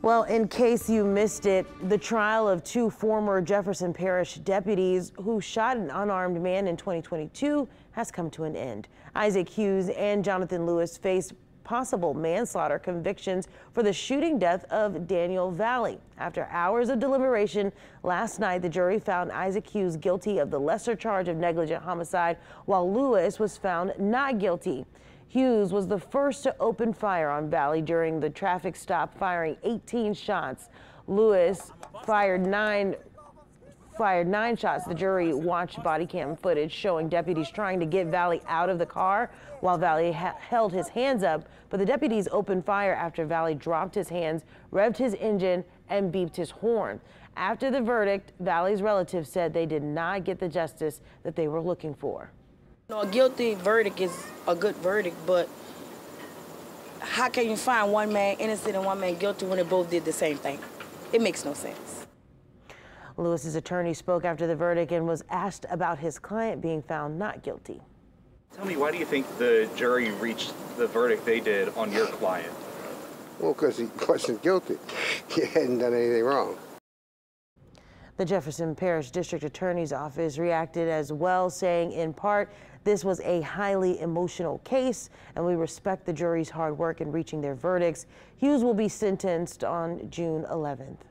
Well, in case you missed it, the trial of two former Jefferson Parish deputies who shot an unarmed man in 2022 has come to an end. Isaac Hughes and Jonathan Lewis face possible manslaughter convictions for the shooting death of Daniel Valley. After hours of deliberation last night, the jury found Isaac Hughes guilty of the lesser charge of negligent homicide, while Lewis was found not guilty. Hughes was the first to open fire on Valley during the traffic stop, firing 18 shots. Lewis fired nine fired nine shots. The jury watched body cam footage showing deputies trying to get Valley out of the car while Valley held his hands up. But the deputies opened fire after Valley dropped his hands, revved his engine, and beeped his horn. After the verdict, Valley's relatives said they did not get the justice that they were looking for. No, a guilty verdict is a good verdict, but how can you find one man innocent and one man guilty when they both did the same thing? It makes no sense. Lewis's attorney spoke after the verdict and was asked about his client being found not guilty. Tell me, why do you think the jury reached the verdict they did on your client? Well, because he wasn't guilty. He hadn't done anything wrong. The Jefferson Parish District Attorney's Office reacted as well, saying in part, this was a highly emotional case and we respect the jury's hard work in reaching their verdicts. Hughes will be sentenced on June 11th.